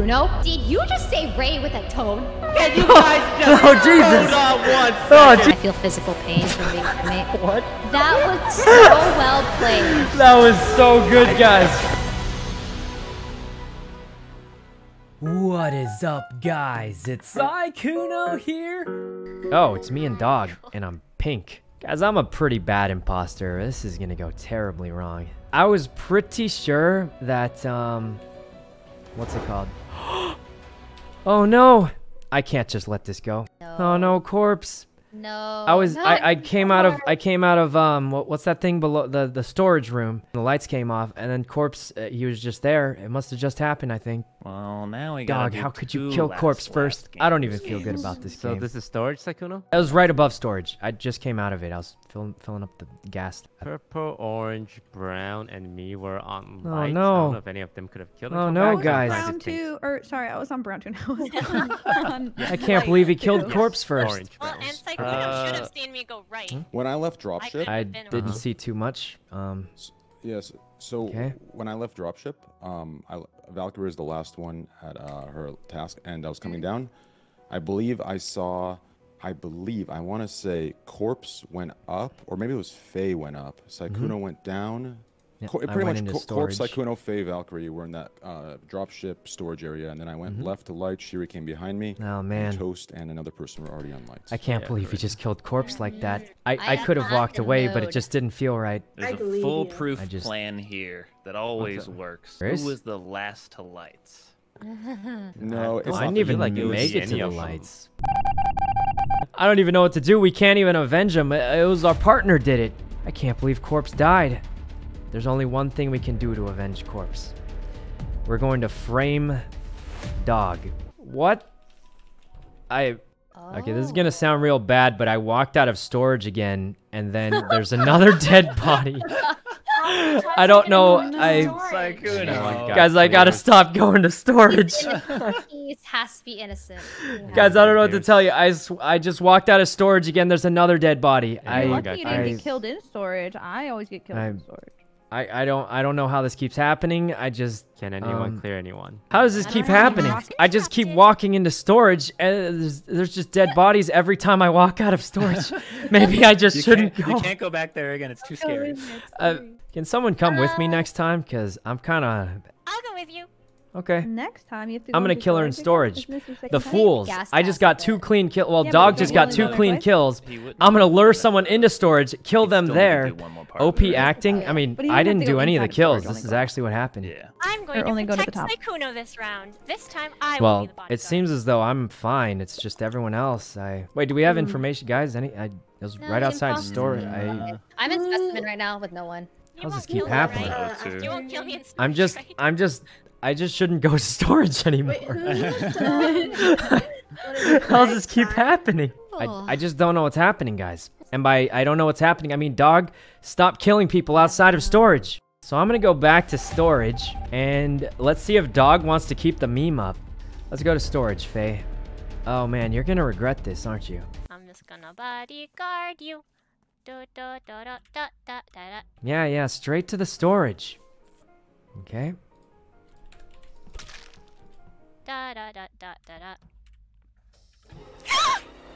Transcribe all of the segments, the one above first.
Kuno. Did you just say Ray with a tone? Can you guys just Oh, Jesus. hold on one Oh, second? I feel physical pain from being cremated. What? That was so well played. That was so good, guys. What is up, guys? It's Kuno here. Oh, it's me and Dog, and I'm pink. Guys, I'm a pretty bad imposter. This is gonna go terribly wrong. I was pretty sure that, um... What's it called? oh, no! I can't just let this go. Oh, no, corpse. No. I was I, I came out of I came out of um what, what's that thing below the the storage room. The lights came off and then corpse uh, he was just there. It must have just happened, I think. Well, now we gotta Dog, how could you kill last corpse last first? I don't even games. feel good about this So game. this is storage, Sykkuno? It was right above storage. I just came out of it. I was filling filling up the gas. Purple, orange, brown, and me were on Oh, lights. I no. don't know if any of them could have killed Oh, each no, other. I was guys. on I brown just think- too, or sorry, I was on brown too. I was on, I can't believe he killed corpse first. Orange. Well, brown. and Cyclone should Uh, have seen me go right. When I left dropship, could've I didn't wrong. see too much. Um yes. So Okay. when I left dropship, um, I, Valkyrae is the last one at uh, her task, and I was coming down. I believe I saw. I believe I want to say corpse went up, or maybe it was Faye went up. Sykkuno went down. Yeah, Co- pretty much into co- corpse, storage. Sykkuno, Faye, Valkyrae were in that uh, dropship storage area, and then I went Mm-hmm. left to light. Shiri came behind me. Oh, and man. Toast and another person were already on lights. I can't Yeah, believe he correct. just killed corpse like that. I, I I could have have walked to away, but it just didn't feel right. There's I a believe you. foolproof I just- plan here that always that? works. There is? Who was the last to lights? No, it's I didn't even like it would make it to any the lights. I don't even know what to do. We can't even avenge him. It it was our partner did it. I can't believe Corpse died. There's only one thing we can do to avenge Corpse. We're going to frame Dog. What? I... Okay, this is gonna sound real bad, but I walked out of storage again, and then there's another dead body. I don't know. I... Sykkuno. God. Guys, I gotta stop going to storage. He has to be innocent. Guys, I don't know what to tell you. I, I just walked out of storage again. There's another dead body. Yeah, I, I Lucky got you you. didn't I, get killed in storage. I always get killed I- in storage. I, I don't I don't know how this keeps happening. I just Can anyone Um, clear anyone? how does this keep happening? I just keep walking into storage and there's, there's just dead bodies every time I walk out of storage. Maybe I just You shouldn't can't, go. you can't go back there again. It's too scary. Uh, can someone come with me next time? Cause I'm kind of I'll go with you. Okay. Next time you have to. I'm gonna kill her in storage again. storage. This is your The fools! I just got two clean kill. Well, Yeah, dog just got two clean quick. kills. I'm gonna lure someone into storage, kill them still need to there. do one more part of OP acting. I mean, I didn't do any of the kills. This is actually what happened. Yeah. I'm going Or only to go to the protect top. Sykkuno this round. This time I will be Well, the bodyguard. it seems as though I'm fine. It's just everyone else. I wait. Do we have hmm. information, guys? Any? I it was No, right outside the imposter. store. I. Mm. I'm in specimen right now with no one. You How's won't this keep happening? right? Too. You won't kill me in I'm just. I'm just. I just shouldn't go to storage anymore. Wait, who left out? How does this keep happening? I. I just don't know what's happening, guys. And by I don't know what's happening, I mean, dog, stop killing people outside of storage. So I'm gonna go back to storage and let's see if dog wants to keep the meme up. Let's go to storage, Faye. Oh man, you're gonna regret this, aren't you? I'm just gonna bodyguard you. Do, do, do. Yeah, yeah, straight to the storage. Okay. Da, da, da, da, da, da.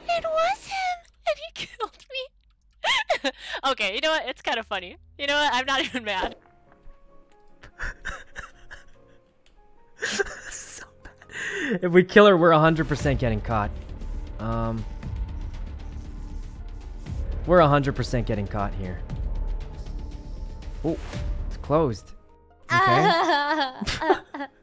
it was him! And he killed me! okay, you know what? It's kind of funny. You know what? I'm not even mad. so bad. If we kill her, we're 100% getting caught. Um, we're 100% getting caught here. Oh, it's closed. Okay.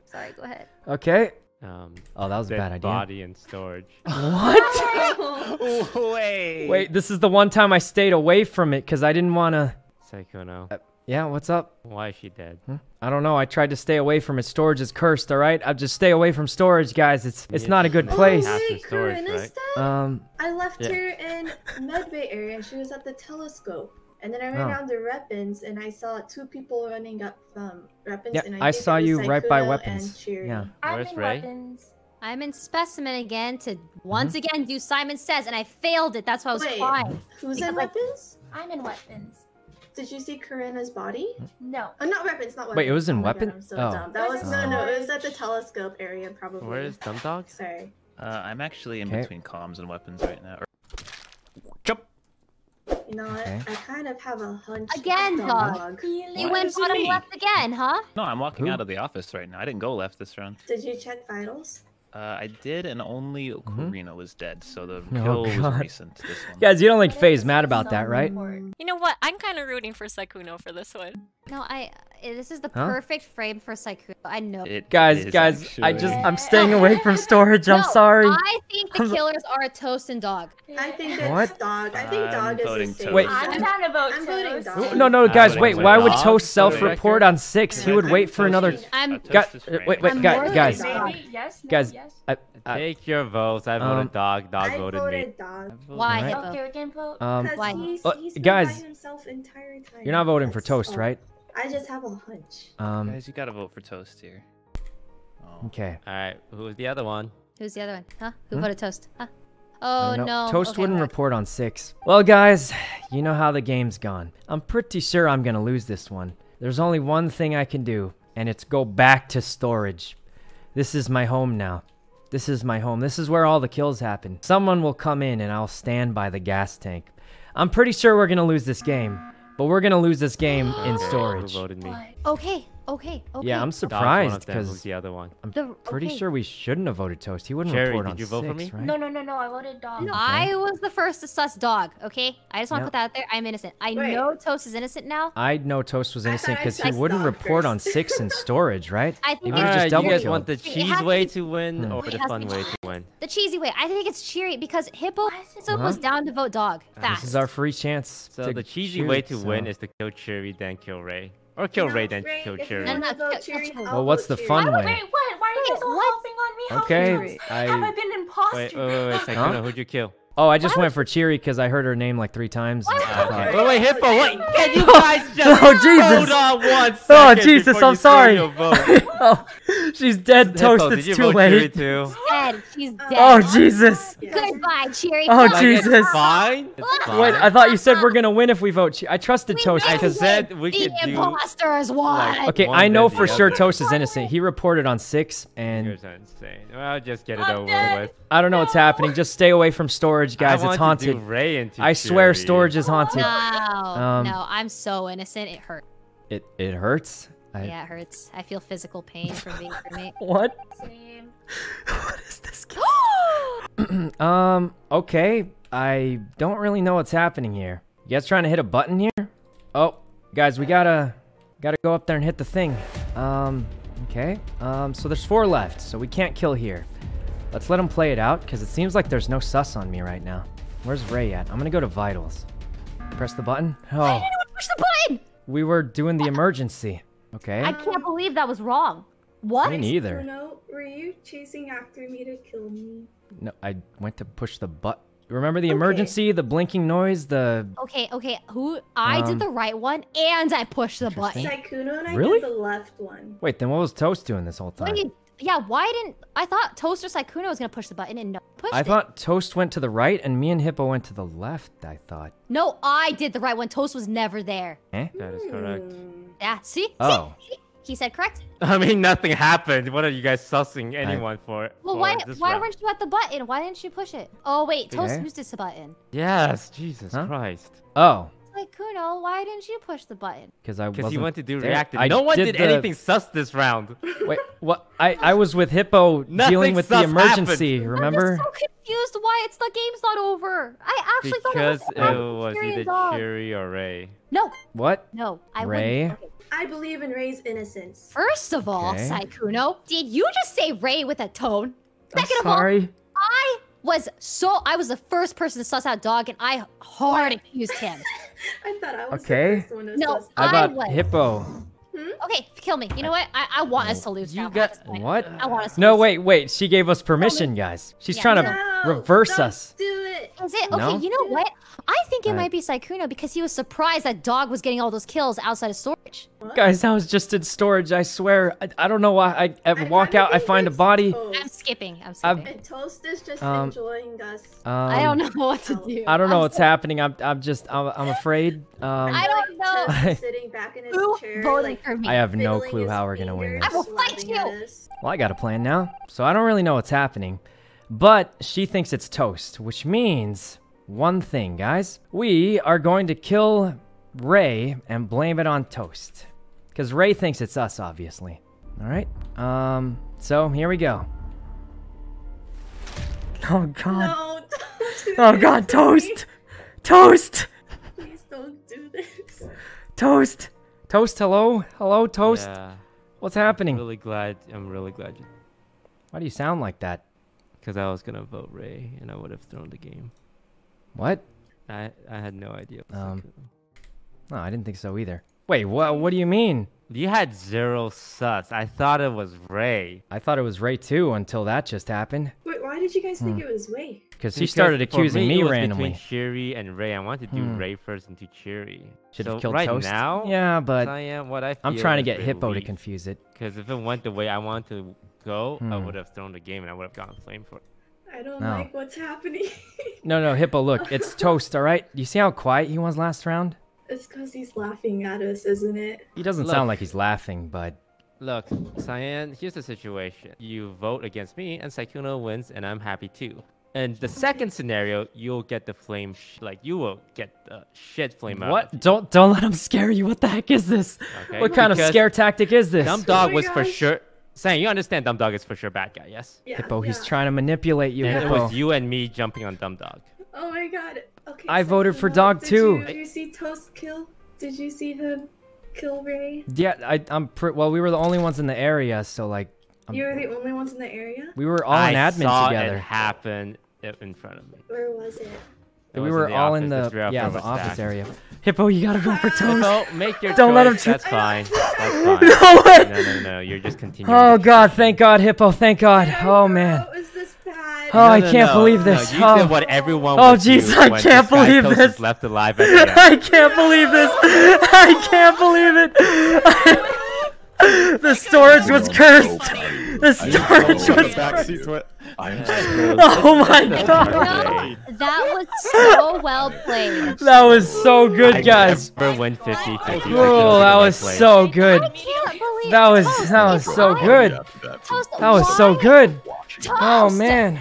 Sorry, go ahead. Okay. Um, Oh, that was a bad idea. body in storage. What? Wait. Wait, this is the one time I stayed away from it because I didn't want to. Sykkuno, Yeah, what's up? why is she dead? Hmm? I don't know. I tried to stay away from it. Storage is cursed. All right, I just stay away from storage, guys. It's it's Yeah, not a good place. Half the Wait, storage, right? Um, I left Yeah. her in Medbay area. She was at the telescope. And then I ran Oh. down to weapons and I saw two people running up from weapons. Yep, and I think saw was you right by weapons. And Shiri. yeah. I'm Where's in Ray? weapons. I'm in specimen again to once again do Simon Says, and I failed it. That's why I was Wait, crying. who's in weapons? I'm in weapons. Did you see Karina's body? No. Oh, not weapons, not weapons. Wait, it was in oh my God, I'm so oh. dumb. That It was was no, no. It was at the telescope area, probably. Where is Dumb Dog? Sorry. Uh, I'm actually in Okay. between comms and weapons right now. Or... You know? Okay. I kind of have a hunch. Again, dog. Really? You went bottom me? left again, huh? No, I'm walking Who? out of the office right now. I didn't go left this round. Did you check vitals? Uh, I did, and only Karina was dead, so the Oh, kill was recent. This one. Guys, you don't like But Faye's mad a about that, right? You know what? I'm kind of rooting for Sykkuno for this one. No, I. This is the Huh? perfect frame for Sykkuno. I know. It Guys, is guys, I just I'm staying away from storage. I'm No, sorry. I think the killers are a Toast and Dog. I think it's What? dog. I think I'm dog is the safe. Toast. Wait. I'm down to vote I'm voting dog. No, no, guys, wait. Why would Toast self-report on six? He would wait for another. is- I'm- Toast uh, wait, wait, I'm guys, more guys. yes, no, Guys, yes. I, I, Take your votes. I voted Um, dog. Dog I voted me. voted dog. Why, Alright. Hippo? Okay, we can vote. um, why? he's, Uh, guys, by himself entire time. you're not voting for That's Toast, all. right? I just have a hunch. Um, Guys, you gotta vote for Toast here. Oh. okay. All right. Who's the other one? Who's the other one? Huh? Who Hmm? voted Toast? Huh? Uh, Oh no. Toast Okay, wouldn't okay. report on six. Well, guys, you know how the game's gone. I'm pretty sure I'm gonna lose this one. There's only one thing I can do, and it's go back to storage. This is my home now. This is my home. This is where all the kills happen. Someone will come in and I'll stand by the gas tank. I'm pretty sure we're gonna lose this game, but we're gonna lose this game in storage. Who voted me? What? Okay. Okay. Okay. Yeah, I'm surprised of them. Because the other one? I'm The- pretty okay. sure we shouldn't have voted Toast. He wouldn't Cherry, report did you vote for me? right? No, no, no, no. I voted dog. I was the first to suss dog. Okay. I just want to Yep. put that out there. I'm innocent. I Wait. know Toast is innocent now. I know Toast was innocent because he wouldn't dog report on six in storage, right? I think would've just Alright, double you guys want the It has cheese to way to win Hmm. or It the fun way to win? the cheesy way. I think it's cheery because Hippo Why is it so Uh-huh. goes down to vote dog fast. This is our free chance. So the cheesy way to win is to kill Cherry, then kill Ray. Or kill No, Ray, then kill if Cherry. No, no, wanna no, vote kill- Cherry, Well, what's the fun way? Wait, what? Why are you guys all what? hopping on me? How Okay. I- Have I been imposter? Wait, wait, wait, wait, Huh? Who'd you kill? Oh, I just went for Cheery because I heard her name like three times. and I thought- okay. Wait, wait, Hippo, wait! Can you guys just Oh, Jesus. hold on one oh, second Oh, Jesus, I'm sorry. oh, she's dead. Hippo, Toast. did It's too late. too? Dead. She's dead. Oh, Jesus. Goodbye, Cheery. Oh, Bye. Like, Jesus. It's fine. It's fine. Wait, I thought you said we're gonna win if we vote. Che- I trusted We Toast. I because. said we the could do. imposters won. like- Okay, One I know for the sure other. Toast is innocent. He reported on six, and You're so insane. Well, just get it I'm over dead. with. I don't know what's happening. Just stay away from storage, guys. I It's want to do haunted. Ray into I swear, Cherry. storage is haunted. no, Um, no, I'm so innocent. It hurts. It it hurts. I, Yeah, it hurts. I feel physical pain from being crewmate. What? Same. what is this? um. Okay. I don't really know what's happening here. You guys trying to hit a button here? Oh, guys, we gotta gotta go up there and hit the thing. Um. Okay. Um. So there's four left, so we can't kill here. Let's let them play it out, because it seems like there's no sus on me right now. Where's Ray at? I'm gonna go to vitals. Press the button. Oh, Why did anyone Push the button. we were doing the emergency. Okay. I can't believe that was wrong. What? Me neither. Bruno, were you chasing after me to kill me? No, I went to push the button. Remember the emergency, the blinking noise, the Okay, okay. Who? I Um, did the right one, and I pushed the interesting. button. Sykkuno and I Really? did the left one. Wait, then what was Toast doing this whole time? Wait, yeah. Why didn't I thought Toaster Sykkuno was gonna push the button and no pushed I it. thought Toast went to the right and me and Hippo went to the left, I thought. No, I did the right one. Toast was never there. Eh? That is correct. Hmm. Yeah. See? See? Oh. See? He said correct. I mean, nothing happened. What are you guys sussing anyone for? Well, for why why round? weren't you at the button? Why didn't you push it? Oh wait, Toast Okay. used this button. Yes, Jesus Huh? Christ. Oh, Like Kuno, why didn't you push the button? because I Because wasn't you went to do there. reactive. I no one did, the- anything sus this round. Wait, what? I, I was with Hippo dealing with the emergency, happened. remember? I'm just so confused why it's the game's not over. I actually because thought it it was, was Cherry and either Cherry or Ray. No, What? no, I Ray? Wouldn't. Okay. I believe in Ray's innocence. First of all, Okay. Sykkuno, did you just say Ray with a tone? I'm Second of all, sorry. I was so I was the first person to suss out dog, and I hard accused him. I thought I was Okay. the first one to No, suss I I thought was. Hippo. Hmm? Okay, kill me. You know what? I, I want us to lose. You now, got- at this point. What? I want us. To No, lose. wait, wait. She gave us oh, permission, guys. She's Yeah. trying to No, reverse don't us. Do it. Is it? Okay, No? you know what? I think it Alright. might be Sykkuno because he was surprised that Dog was getting all those kills outside of storage. Guys, I was just in storage. I swear. I, I don't know why. I, I I walk out. I find a body. Toast. I'm skipping. I'm I've- skipping. And Toast is just Um, enjoying us. Um, I don't know what to do. I don't know I'm what's so- happening. I'm, I'm just, I'm, I'm afraid. Um, I don't know. Sitting back in his Who chair, voted like, for me? I have no clue how we're gonna win this. I will fight you. us. Well, I got a plan now, so I don't really know what's happening. But she thinks it's toast, which means one thing, guys. We are going to kill Ray and blame it on toast. Because Ray thinks it's us, obviously. Alright, um, so here we go. Oh god. No, don't do Oh this god, me. toast! Toast! Please don't do this. Toast! Toast, hello? Hello, toast? Yeah. What's happening? I'm happening? really glad. I'm really glad you. Why do you sound like that? Because I was gonna vote Ray, and I would have thrown the game. What? I I had no idea. Um, Sykkuno. No, I didn't think so either. Wait, what? What do you mean? You had zero sus. I thought it was Ray. I thought it was Ray too until that just happened. Wait, why did you guys think Hmm. it was Wei? Because he Because started for accusing me, me, it was randomly. Between Cheery and Ray, I wanted to do Hmm. Ray first into Cheery. Should so have killed right Toast. now, yeah, but I am what I. I'm trying to get Hippo to confuse it. Because if it went the way I wanted to go, I Hmm. would have thrown the game and I would have gotten flame for it. I don't No. like what's happening. No, no, Hippo, look, it's Toast, all right? You see how quiet he was last round? It's because he's laughing at us, isn't it? He doesn't Look. sound like he's laughing, but Look, Cyan, here's the situation. You vote against me, and Sykkuno wins, and I'm happy too. And the second scenario, you'll get the flame, sh- like you will get the shit flame out. what? Don't don't let him scare you. What the heck is this? Okay, What kind of scare tactic is this? Dumb Dog oh my was for sure. Cyan, you understand Dumb Dog is for sure bad guy, yes? Yeah. Hippo, he's trying to manipulate you, And it was you and me jumping on Dumb Dog. Oh my god. Okay. I voted for Sykkuno, dog did too. You, did you see Toast kill? Did you see him kill Ray? Yeah, I, I'm pre- well. We were the only ones in the area, so like, um, You were the only ones in the area. we were all I in admin saw together. it happen in front of me. Where was it? It we were the all office, in the the yeah the office stacked. area. Hippo, you gotta go for toast. Hippo, make your Don't let him choice. That's fine. That's fine. No. No, no, no. You're just continuing. Oh God, thank God, Hippo, thank God. Oh man. How is this? Oh, I No, no, can't no, believe no, this. you Oh. did what everyone Oh, would do jeez, I can't believe this. left alive at the end. I can't believe this. I can't believe it. the storage was cursed. The storage was cursed. Oh my God. That was so well played. That was so good, I guys. never win 50 50. Oh, that was so good. I can't believe That was that was so good. That was so good. Oh man.